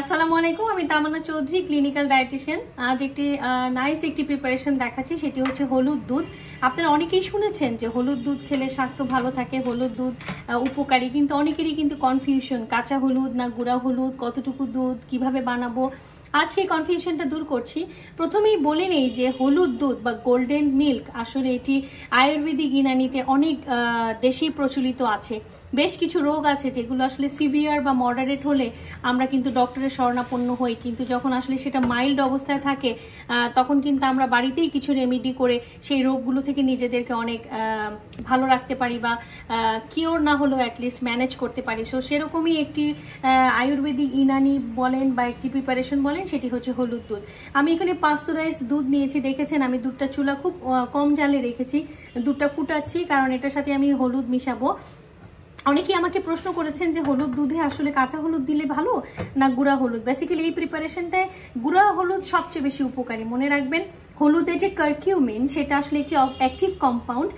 আসসালামু আলাইকুম, আমি তামান্না চৌধুরী ক্লিনিক্যাল ডায়েটিশিয়ান আজ একটি নাইস একটি প্রিপারেশন দেখাচ্ছি, সেটি হচ্ছে হলুদ দুধ। আপনারা অনেকেই শুনেছেন যে হলুদ দুধ খেলে স্বাস্থ্য ভালো থাকে, হলুদ দুধ উপকারী, কিন্তু অনেকেরই কিন্তু কনফিউশন কাঁচা হলুদ না গুঁড়া হলুদ, কতটুকু দুধ, কীভাবে বানাবো আজ সেই কনফিউশনটা দূর করছি। প্রথমেই বলে নেই যে হলুদ দুধ বা গোল্ডেন মিল্ক আসলে এটি আয়ুর্বেদিক ইনানিতে অনেক দেশেই প্রচলিত আছে। বেশ কিছু রোগ আছে যেগুলো আসলে সিভিয়ার বা মডারেট হলে আমরা কিন্তু ডক্টরের শরণাপন্ন হই। কিন্তু যখন আসলে সেটা মাইল্ড অবস্থায় থাকে তখন কিন্তু আমরা বাড়িতেই কিছু রেমেডি করে সেই রোগগুলো থেকে নিজেদেরকে অনেক ভালো রাখতে পারি বা কিওর না হলেও অ্যাটলিস্ট ম্যানেজ করতে পারি। সো সেরকমই একটি আয়ুর্বেদিক ইনানি বলেন বা একটি প্রিপারেশন বলেন সেটি হচ্ছে হলুদ দুধ। আমি এখানে পাস্তুরাইজ দুধ নিয়েছি, দেখেছেন? আমি দুধটা চুলা খুব কম জালে রেখেছি, দুধটা ফুটাচ্ছি, কারণ এটার সাথে আমি হলুদ মিশাবো। অনেকেই আমাকে প্রশ্ন করেছেন যে হলুদ দুধে আসলে কাঁচা হলুদ দিলে ভালো না গুঁড়া হলুদ? বেসিক্যালি এই প্রিপারেশনটায় গুঁড়া হলুদ সবচেয়ে বেশি উপকারী। মনে রাখবেন হলুদে যে কার্কিউমিন সেটা আসলে একটি অ্যাক্টিভ কম্পাউন্ড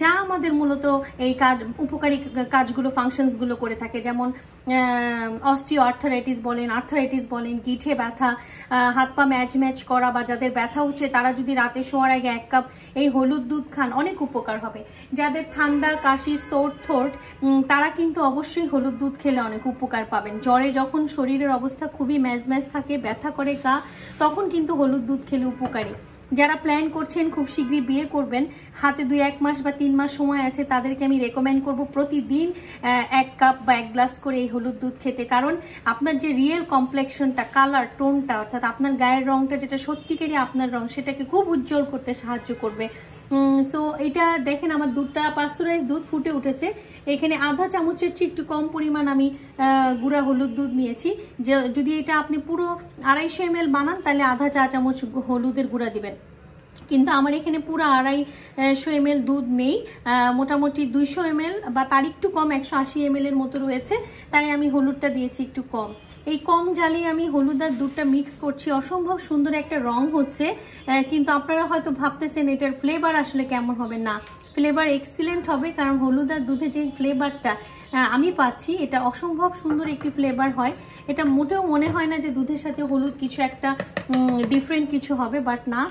যা আমাদের মূলত এই কাজ, উপকারী কাজগুলো ফাংশনসগুলো করে থাকে। যেমন অস্টিও আর্থারাইটিস বলেন আর্থারাইটিস বলেন, গিঠে ব্যথা হাত পা ম্যাচ ম্যাচ করা বা যাদের ব্যথা হচ্ছে, তারা যদি রাতে শোয়ার আগে এক কাপ এই হলুদ দুধ খান, অনেক উপকার হবে। যাদের ঠান্ডা, কাশি সোর থোট তারা কিন্তু অবশ্যই হলুদ দুধ খেলে অনেক উপকার পাবেন। জ্বরে যখন শরীরের অবস্থা খুবই ম্যাজ ম্যাজ থাকে, ব্যথা করে গা, তখন কিন্তু হলুদ দুধ খেলে উপকারী। যারা প্ল্যান করছেন খুব শীঘ্রই বিয়ে করবেন, হাতে দুই এক মাস বা তিন মাস সময় আছে, তাদেরকে আমি রেকমেন্ড করব প্রতিদিন এক কাপ বা এক গ্লাস করে এই হলুদ দুধ খেতে। কারণ আপনার যে রিয়েল কমপ্লেকশনটা কালার টোনটা অর্থাৎ আপনার গায়ের রংটা যেটা সত্যিকারই আপনার রং, সেটাকে খুব উজ্জ্বল করতে সাহায্য করবে। সো এটা দেখেন আমার দুধটা পাস্তুরাইজ দুধ ফুটে উঠেছে। এখানে আধা চামচের চেয়ে একটু কম পরিমাণ আমি গুঁড়া হলুদ দুধ নিয়েছি। যদি এটা আপনি পুরো আড়াইশো এম বানান, তাহলে আধা চা চামচ হলুদের গুঁড়া দিবেন। কিন্তু আমার এখানে পুরো আড়াইশো এম দুধ নেই। মোটামুটি দুইশো এম বা তার একটু কম, একশো আশি এম এর মতো রয়েছে। তাই আমি হলুদটা দিয়েছি একটু কম। এই কম জালে আমি হলুদ আর দুধটা মিক্স করছি। অসম্ভব সুন্দর একটা রং হচ্ছে। কিন্তু আপনারা হয়তো ভাবতেছেন, এটার ফ্লেভার আসলে কেমন হবে? না ফ্লেভার এক্সিলেন্ট হবে, কারণ হলুদ আর দুধে যে ফ্লেভারটা আমি পাচ্ছি, এটা অসম্ভব সুন্দর একটি ফ্লেভার হয়। এটা মোটেও মনে হয় না যে দুধের সাথে হলুদ কিছু একটা ডিফারেন্ট কিছু হবে বাট না।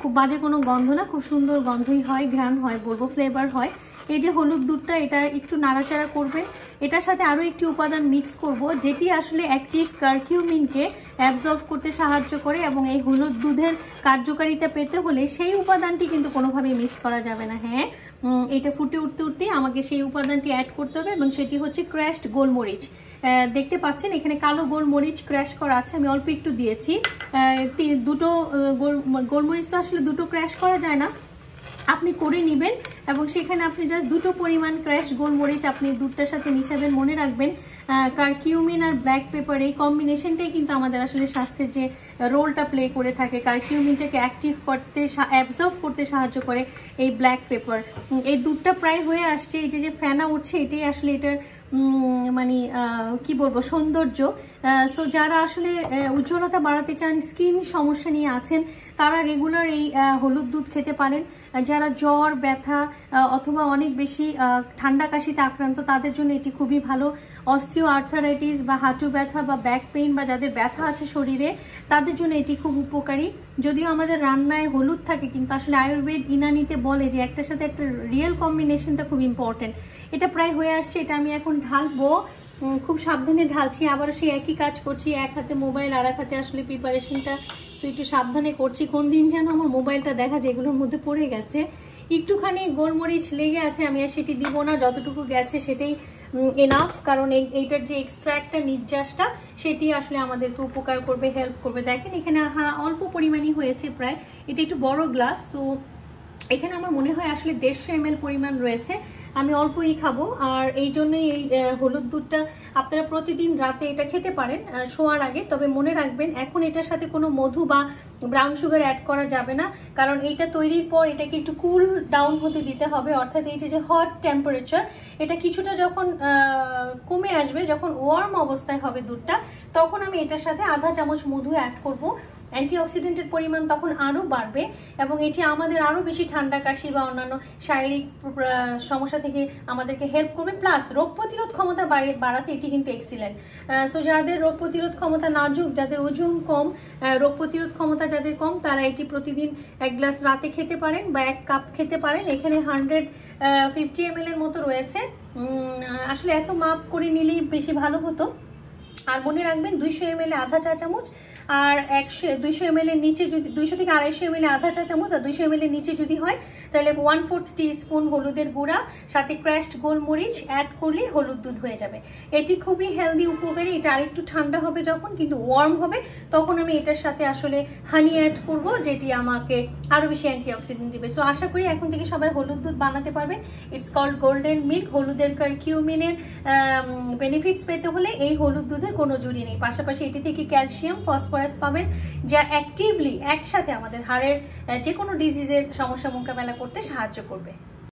খুব বাজে কোনো গন্ধ না খুব সুন্দর গন্ধই হয় ঘ্রাণ হয় বলব ফ্লেভার হয়। এই যে হলুদ দুধটা, এটা একটু নাড়াচাড়া করবে। এটার সাথে আরও একটি উপাদান মিক্স করব, যেটি আসলে একটি কার্কিউমিনকে অ্যাবজর্ব করতে সাহায্য করে এবং এই হলুদ দুধের কার্যকারিতা পেতে হলে সেই উপাদানটি কিন্তু কোনোভাবেই মিস করা যাবে না। হ্যাঁ এটা ফুটে উঠতে উঠতেই আমাকে সেই উপাদানটি অ্যাড করতে হবে এবং সেটি হচ্ছে ক্র্যাশড গোলমরিচ। দেখতে পাচ্ছেন, এখানে কালো গোলমরিচ ক্র্যাশ করা আছে, আমি অল্প একটু দিয়েছি। দুটো গোল- গোলমরিচ তো আসলে দুটো ক্র্যাশ করা যায় না। আপনি করে নেবেন এবং সেখানে আপনি জাস্ট দুটো পরিমাণ ক্র্যাশ গোলমরিচ আপনি দুধটার সাথে মিশাবেন, মনে রাখবেন। কারকিউমিন আর ব্ল্যাক পেপার এই কম্বিনেশনটাই কিন্তু আমাদের আসলে স্বাস্থ্যের যে রোলটা প্লে করে থাকে। কারকিউমিনটাকে অ্যাক্টিভ করতে অ্যাবজর্ভ করতে সাহায্য করে এই ব্ল্যাক পেপার এই দুধটা প্রায় হয়ে আসছে, এই যে যে ফেনা উঠছে, এটাই আসলে এটার মানে কি বলব, সৌন্দর্য। সো যারা আসলে উজ্জ্বলতা বাড়াতে চান স্কিন সমস্যা নিয়ে আছেন, তারা রেগুলার এই হলুদ দুধ খেতে পারেন। যারা জ্বর, ব্যথা অথবা অনেক বেশি ঠান্ডা কাশিতে আক্রান্ত, তাদের জন্য এটি খুবই ভালো। অস্টিও আর্থারাইটিস বা হাঁটু ব্যথা বা ব্যাক পেইন বা যাদের ব্যথা আছে শরীরে, তাদের জন্য এটি খুব উপকারী। যদিও আমাদের রান্নায় হলুদ থাকে, কিন্তু আসলে আয়ুর্বেদ ইনানিতে বলে যে একটার সাথে একটা রিয়েল কম্বিনেশনটা খুব ইম্পর্টেন্ট এটা প্রায় হয়ে আসছে, এটা আমি এখন ঢালবো। খুব সাবধানে ঢালছি, আবারও সেই একই কাজ করছি, এক হাতে মোবাইল আর এক হাতে আসলে প্রিপারেশনটা সো একটু সাবধানে করছি। কোন দিন যেন আমার মোবাইলটা দেখা যায়, এগুলোর মধ্যে পড়ে গেছে। একটুখানি গোলমরিচ লেগে আছে, আমি আর সেটি দিব না, যতটুকু গেছে সেটাই এনাফ কারণ এই, এইটার যে এক্সট্রাক্টটা নির্যাসটা, সেটি আসলে আমাদেরকে উপকার করবে হেল্প করবে। দেখেন এখানে হ্যাঁ অল্প পরিমাণই হয়েছে প্রায়। এটা একটু বড় গ্লাস সো এখানে আমার মনে হয় আসলে দেড়শো এম পরিমাণ রয়েছে। আমি অল্পই খাব, আর এই জন্যই এই হলুদ দুধটা আপনারা প্রতিদিন রাতে এটা খেতে পারেন শোয়ার আগে। তবে মনে রাখবেন, এখন এটার সাথে কোনো মধু বা ব্রাউন সুগার অ্যাড করা যাবে না। কারণ এটা তৈরির পর এটাকে একটু কুল ডাউন হতে দিতে হবে। অর্থাৎ এই যে হট টেম্পারেচার এটা কিছুটা যখন কমে আসবে, যখন ওয়ার্ম অবস্থায় হবে দুধটা, তখন আমি এটার সাথে আধা চামচ মধু অ্যাড করব। অ্যান্টিঅক্সিডেন্টের পরিমাণ তখন আরও বাড়বে এবং এটি আমাদের আরও বেশি ঠান্ডা, কাশি বা অন্যান্য শারীরিক সমস্যা থেকে আমাদেরকে হেল্প করবে। প্লাস রোগ প্রতিরোধ ক্ষমতা বাড়াতে এটি কিন্তু এক্সিলেন্ট সো যাদের রোগ প্রতিরোধ ক্ষমতা নাজুক, যাদের ওজন কম রোগ প্রতিরোধ ক্ষমতা যাদের কম, তারা এটি প্রতিদিন এক গ্লাস রাতে খেতে পারেন বা এক কাপ খেতে পারেন। এখানে হান্ড্রেড ফিফটি এম এর মতো রয়েছে। আসলে এত মাপ করে নিলেই বেশি ভালো হতো। আর মনে রাখবেন দুইশো এম আধা চা চামচ, আর একশো, দুইশো এম এর নিচে যদি, দুইশো থেকে আড়াইশো এম আধা চা চামচ আর দুইশো এম নিচে যদি হয়, তাহলে ওয়ান ফোর্থ টি স্পুন হলুদের গুঁড়া, সাথে ক্র্যাশড গোলমরিচ অ্যাড করলে হলুদ দুধ হয়ে যাবে। এটি খুবই হেলদি উপকারী, এটা আরেকটু ঠান্ডা হবে যখন, কিন্তু ওয়ার্ম হবে, তখন আমি এটার সাথে আসলে হানি অ্যাড করব, যেটি আমাকে আরও বেশি অ্যান্টিঅক্সিডেন্ট দিবে। সো আশা করি এখন থেকে সবাই হলুদ দুধ বানাতে পারবেন। ইটস কল্ড গোল্ডেন মিল্ক হলুদের কারকিউমিনের বেনিফিটস পেতে হলে এই হলুদ দুধের কোনো জুড়ি নেই। পাশাপাশি এটি থেকে ক্যালসিয়াম, ফসফরাস পাবেন, যা অ্যাক্টিভলি একসাথে আমাদের হাড়ের যে কোনো ডিজিজের সমস্যা মোকাবেলা করতে সাহায্য করবে।